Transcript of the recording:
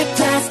the past